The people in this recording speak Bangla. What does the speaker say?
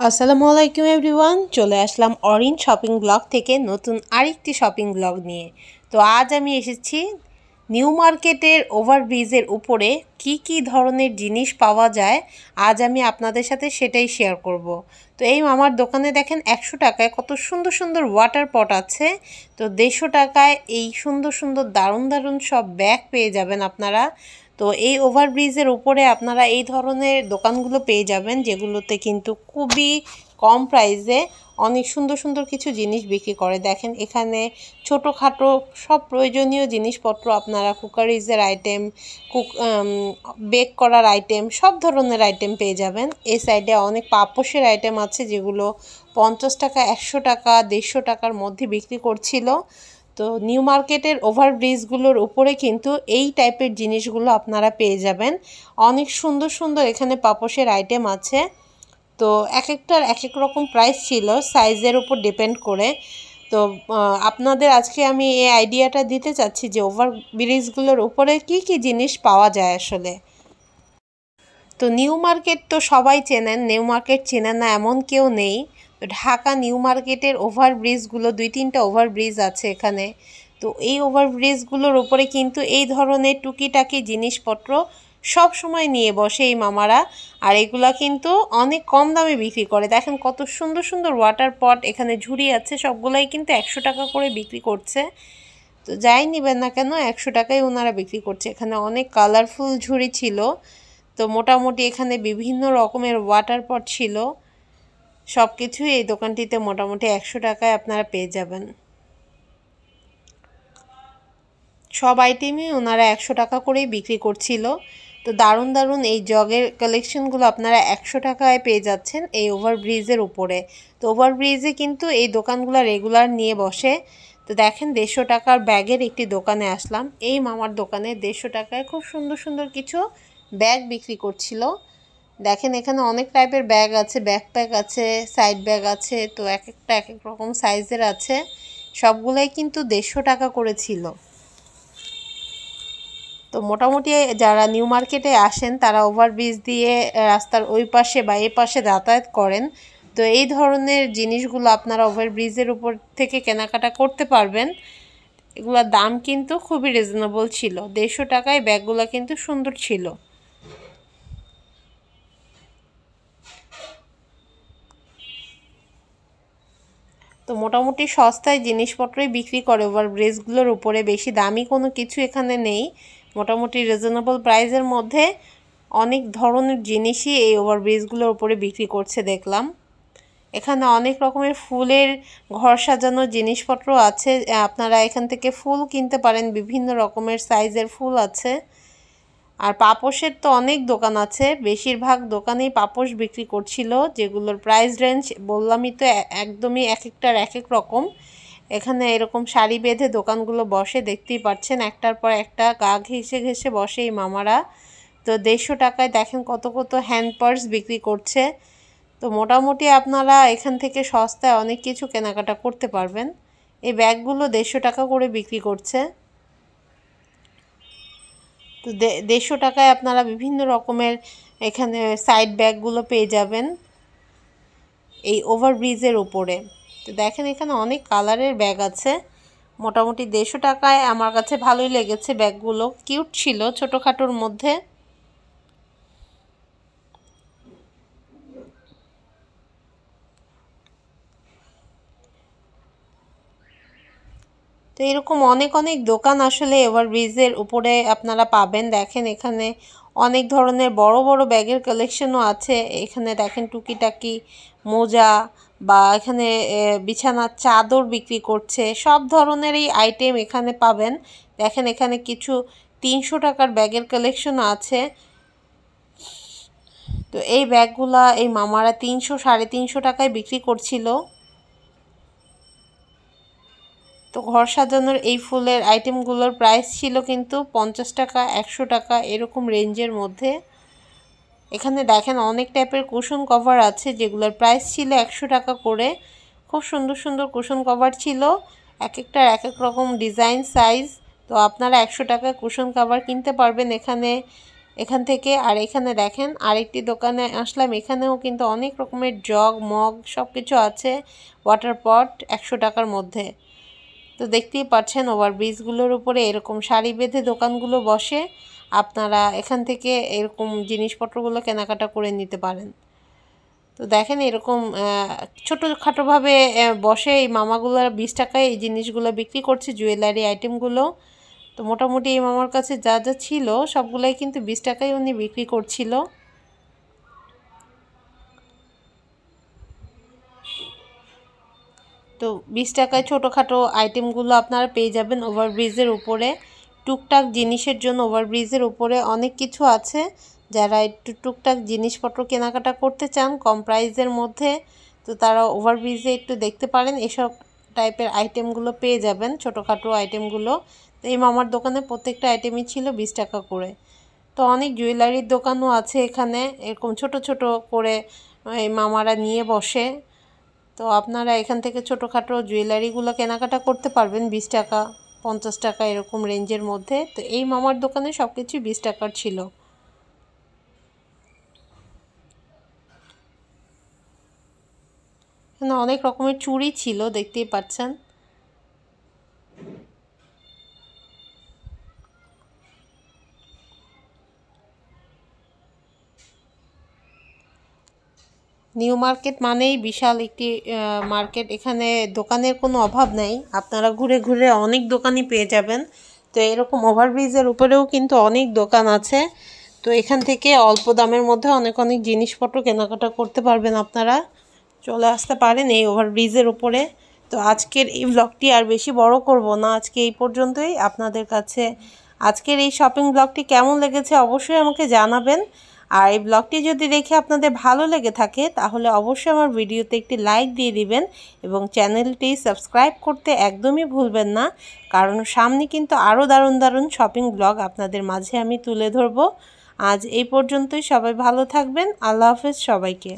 আসসালামু আলাইকুম এভরিওয়ান, চলে আসলাম অরেঞ্জ শপিং ব্লগ থেকে নতুন আরেকটি শপিং ব্লগ নিয়ে। তো আজ আমি এসেছি নিউ মার্কেটের ওভারব্রিজের উপরে কি কি ধরনের জিনিস পাওয়া যায়, আজ আমি আপনাদের সাথে সেটাই শেয়ার করব। তো এই আমার দোকানে দেখেন একশো টাকায় কত সুন্দর সুন্দর ওয়াটার পট আছে, তো দেড়শো টাকায় এই সুন্দর সুন্দর দারুণ দারুণ সব ব্যাগ পেয়ে যাবেন আপনারা। তো এই ওভারব্রিজের উপরে আপনারা এই ধরনের দোকানগুলো পেয়ে যাবেন, যেগুলোতে কিন্তু খুবই কম প্রাইসে অনেক সুন্দর সুন্দর কিছু জিনিস বিক্রি করে। দেখেন এখানে ছোটোখাটো সব প্রয়োজনীয় জিনিসপত্র আপনারা কুকারিজের আইটেম কুক বেক করার আইটেম সব ধরনের আইটেম পেয়ে যাবেন। এই সাইডে অনেক পাপোশের আইটেম আছে, যেগুলো পঞ্চাশ টাকা, একশো টাকা, দেড়শো টাকার মধ্যে বিক্রি করছিল। তো নিউ মার্কেটের ওভারব্রিজগুলোর উপরে কিন্তু এই টাইপের জিনিসগুলো আপনারা পেয়ে যাবেন। অনেক সুন্দর সুন্দর এখানে পাপোশের আইটেম আছে। তো এক একটার এক এক রকম প্রাইস ছিল সাইজের উপর ডিপেন্ড করে। তো আপনাদের আজকে আমি এই আইডিয়াটা দিতে চাচ্ছি যে ওভার ব্রিজগুলোর উপরে কি কি জিনিস পাওয়া যায় আসলে। তো নিউ মার্কেট তো সবাই চেনেন, নিউ মার্কেট চেনে না এমন কেউ নেই। ঢাকা নিউ মার্কেটের ওভারব্রিজগুলো, দুই তিনটা ওভারব্রিজ আছে এখানে। তো এই ওভারব্রিজগুলোর ওপরে কিন্তু এই ধরনের টুকিটাকি জিনিসপত্র সব সময় নিয়ে বসে এই মামারা। আর এগুলা কিন্তু অনেক কম দামে বিক্রি করে। দেখেন কত সুন্দর সুন্দর ওয়াটার পট এখানে ঝুড়ি আছে, সবগুলাই কিন্তু একশো টাকা করে বিক্রি করছে। তো যাই নেবেন না কেন, একশো টাকায় ওনারা বিক্রি করছে। এখানে অনেক কালারফুল ঝুড়ি ছিল। তো মোটামুটি এখানে বিভিন্ন রকমের ওয়াটার পট ছিল। সব কিছুই এই দোকানটিতে মোটামুটি একশো টাকায় আপনারা পেয়ে যাবেন। সব আইটেমই ওনারা একশো টাকা করেই বিক্রি করছিল। তো দারুণ দারুণ এই জগের কালেকশনগুলো আপনারা একশো টাকায় পেয়ে যাচ্ছেন এই ওভারব্রিজের উপরে। তো ওভারব্রিজে কিন্তু এই দোকানগুলো রেগুলার নিয়ে বসে। তো দেখেন দেড়শো টাকার ব্যাগের একটি দোকানে আসলাম। এই মামার দোকানে দেড়শো টাকায় খুব সুন্দর সুন্দর কিছু ব্যাগ বিক্রি করছিল। দেখেন এখানে অনেক টাইপের ব্যাগ আছে ব্যাকপ্যাক আছে সাইড ব্যাগ আছে, তো এক একটা এক এক রকম সাইজের আছে। সবগুলাই কিন্তু দেড়শো টাকা করেছিল তো মোটামুটি যারা নিউ মার্কেটে আসেন, তারা ওভারব্রিজ দিয়ে রাস্তার ওই পাশে বা এ পাশে যাতায়াত করেন। তো এই ধরনের জিনিসগুলো আপনারা ওভারব্রিজের উপর থেকে কেনাকাটা করতে পারবেন। এগুলোর দাম কিন্তু খুবই রিজনেবল ছিল। দেড়শো টাকায় ব্যাগগুলো কিন্তু সুন্দর ছিল। তো মোটামুটি সস্তায় জিনিসপত্রই বিক্রি করে ওভার ব্রিজগুলোর উপরে বেশি দামি কোনো কিছু এখানে নেই। মোটামুটি রিজনেবল প্রাইসের মধ্যে অনেক ধরনের জিনিসই এই ওভার ওভারব্রিজগুলোর উপরে বিক্রি করছে দেখলাম। এখানে অনেক রকমের ফুলের ঘর সাজানোর জিনিসপত্র আছে। আপনারা এখান থেকে ফুল কিনতে পারেন, বিভিন্ন রকমের সাইজের ফুল আছে। আর পাপোশের তো অনেক দোকান আছে। বেশিরভাগ দোকানেই পাপোশ বিক্রি করছিল, যেগুলোর প্রাইস রেঞ্জ বললামই তো একদমই এক একটার এক এক রকম। এখানে এরকম শাড়ি বেঁধে দোকানগুলো বসে, দেখতেই পাচ্ছেন একটার পর একটা গা ঘেসে ঘেসে বসে এই মামারা। তো দেড়শো টাকায় দেখেন কত কত হ্যান্ড পার্স বিক্রি করছে। তো মোটামুটি আপনারা এখান থেকে সস্তায় অনেক কিছু কেনাকাটা করতে পারবেন। এই ব্যাগগুলো দেড়শো টাকা করে বিক্রি করছে। তো দেড়শো টাকায় আপনারা বিভিন্ন রকমের এখানে সাইড ব্যাগগুলো পেয়ে যাবেন। এই ওভারব্রিজের ওপরে তো দেখেন এখানে অনেক কালারের ব্যাগ আছে। মোটামুটি দেড়শো টাকায় আমার কাছে ভালোই লেগেছে ব্যাগগুলো কিউট ছিল, ছোটোখাটোর মধ্যে। তো এরকম অনেক অনেক দোকান আসলে ওভারব্রিজের উপরে আপনারা পাবেন। দেখেন এখানে অনেক ধরনের বড় বড় ব্যাগের কালেকশনও আছে। এখানে দেখেন টুকিটাকি, মোজা বা এখানে বিছানার চাদর বিক্রি করছে। সব ধরনেরই আইটেম এখানে পাবেন। দেখেন এখানে কিছু তিনশো টাকার ব্যাগের কালেকশনও আছে। তো এই ব্যাগগুলা এই মামারা তিনশো, সাড়ে তিনশো টাকায় বিক্রি করছিল। তো ঘর সাজানোর এই ফুলের আইটেমগুলোর প্রাইস ছিল কিন্তু পঞ্চাশ টাকা, একশো টাকা এরকম রেঞ্জের মধ্যে। এখানে দেখেন অনেক টাইপের কুশন কভার আছে যেগুলোর প্রাইস ছিল একশো টাকা করে। খুব সুন্দর সুন্দর কুশন কভার ছিল। এক একটার এক এক রকম ডিজাইন সাইজ তো আপনারা একশো টাকা কুশন কভার কিনতে পারবেন এখানে। এখান থেকে আর এখানে দেখেন আরেকটি দোকানে আসলাম। এখানেও কিন্তু অনেক রকমের জগ মগ সব কিছু আছে। ওয়াটার পট একশো টাকার মধ্যে। তো দেখতেই পাচ্ছেন ওভার ব্রিজগুলোর উপরে এরকম সারি বেঁধে দোকানগুলো বসে। আপনারা এখান থেকে এরকম জিনিসপত্রগুলো কেনাকাটা করে নিতে পারেন। তো দেখেন এরকম ছোটোখাটোভাবে বসে এই মামাগুলোর বিশ টাকায় এই জিনিসগুলো বিক্রি করছে, জুয়েলারি আইটেমগুলো। তো মোটামুটি এই মামার কাছে যা যা ছিল সবগুলাই কিন্তু বিশ টাকায় উনি বিক্রি করছিল। তো বিশ টাকায় ছোটোখাটো আইটেমগুলো আপনারা পেয়ে যাবেন ওভারব্রিজের উপরে। টুকটাক জিনিসের জন্য ওভারব্রিজের উপরে অনেক কিছু আছে। যারা একটু টুকটাক জিনিসপত্র কেনাকাটা করতে চান কম প্রাইসের মধ্যে, তো তারা ওভারব্রিজে একটু দেখতে পারেন। এসব টাইপের আইটেমগুলো পেয়ে যাবেন, ছোটোখাটো আইটেমগুলো তো এই মামার দোকানে প্রত্যেকটা আইটেমই ছিল বিশ টাকা করে। তো অনেক জুয়েলারির দোকানও আছে এখানে। এরকম ছোট ছোট করে এই মামারা নিয়ে বসে। তো আপনারা এখান থেকে ছোটোখাটো জুয়েলারিগুলো কেনাকাটা করতে পারবেন, বিশ টাকা, পঞ্চাশ টাকা এরকম রেঞ্জের মধ্যে। তো এই মামার দোকানে সব কিছুই বিশ টাকার ছিল। এখানে অনেক রকমের চুড়ি ছিল, দেখতেই পাচ্ছেন। নিউ মার্কেট মানেই বিশাল একটি মার্কেট। এখানে দোকানের কোনো অভাব নেই। আপনারা ঘুরে ঘুরে অনেক দোকানই পেয়ে যাবেন। তো এরকম ওভারব্রিজের উপরেও কিন্তু অনেক দোকান আছে। তো এখান থেকে অল্প দামের মধ্যে অনেক অনেক জিনিসপত্র কেনাকাটা করতে পারবেন আপনারা। চলে আসতে পারেন এই ওভারব্রিজের উপরে। তো আজকের এই ব্লগটি আর বেশি বড় করব না। আজকে এই পর্যন্তই। আপনাদের কাছে আজকের এই শপিং ব্লগটি কেমন লেগেছে অবশ্যই আমাকে জানাবেন। আর এই ব্লগটি যদি দেখে আপনাদের ভালো লেগে থাকে, তাহলে অবশ্যই আমার ভিডিওতে একটি লাইক দিয়ে দিবেন এবং চ্যানেলটি সাবস্ক্রাইব করতে একদমই ভুলবেন না, কারণ সামনে কিন্তু আরও দারুণ দারুণ শপিং ব্লগ আপনাদের মাঝে আমি তুলে ধরব। আজ এই পর্যন্তই সবাই ভালো থাকবেন, আল্লাহ হাফেজ সবাইকে।